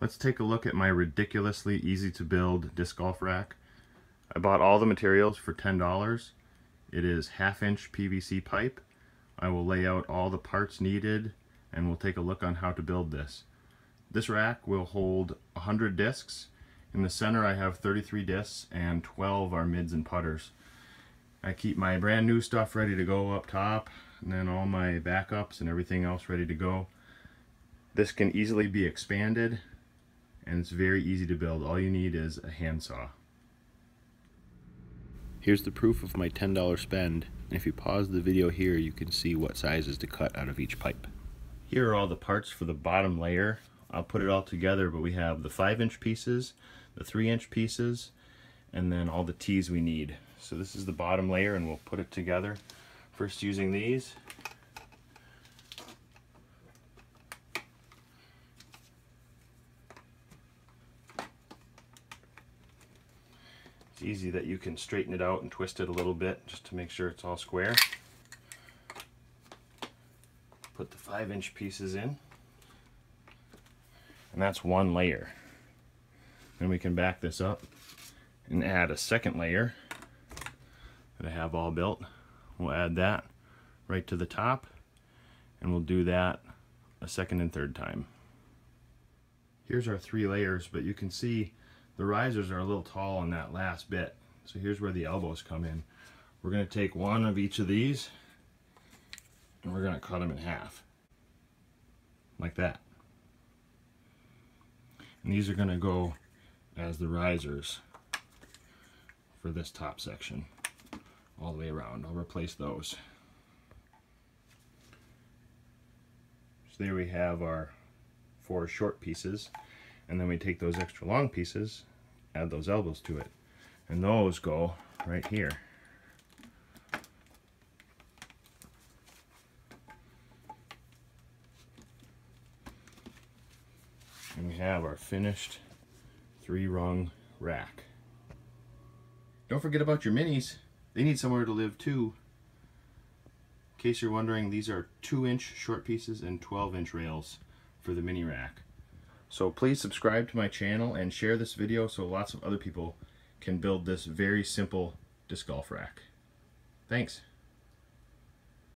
Let's take a look at my ridiculously easy to build disc golf rack. I bought all the materials for $10. It is half inch PVC pipe. I will lay out all the parts needed and we'll take a look on how to build this. This rack will hold 100 discs. In the center I have 33 discs and 12 are mids and putters. I keep my brand new stuff ready to go up top and then all my backups and everything else ready to go. This can easily be expanded and it's very easy to build. All you need is a handsaw. Here's the proof of my $10 spend. If you pause the video here, you can see what sizes to cut out of each pipe. Here are all the parts for the bottom layer. I'll put it all together, but we have the 5 inch pieces, the 3 inch pieces, and then all the tees we need. So this is the bottom layer and we'll put it together. First using these. It's easy that you can straighten it out and twist it a little bit just to make sure it's all square. Put the 5 inch pieces in. And that's one layer. Then we can back this up and add a second layer that I have all built. We'll add that right to the top and we'll do that a second and third time. Here's our three layers, but you can see the risers are a little tall on that last bit. So here's where the elbows come in. We're going to take one of each of these and we're going to cut them in half. Like that. And these are going to go as the risers for this top section all the way around. I'll replace those. So there we have our four short pieces and then we take those extra long pieces add those elbows to it. And those go right here. And we have our finished three rung rack. Don't forget about your minis. They need somewhere to live too. In case you're wondering these are 2 inch short pieces and 12 inch rails for the mini rack so please subscribe to my channel and share this video so lots of other people can build this very simple disc golf rack. Thanks.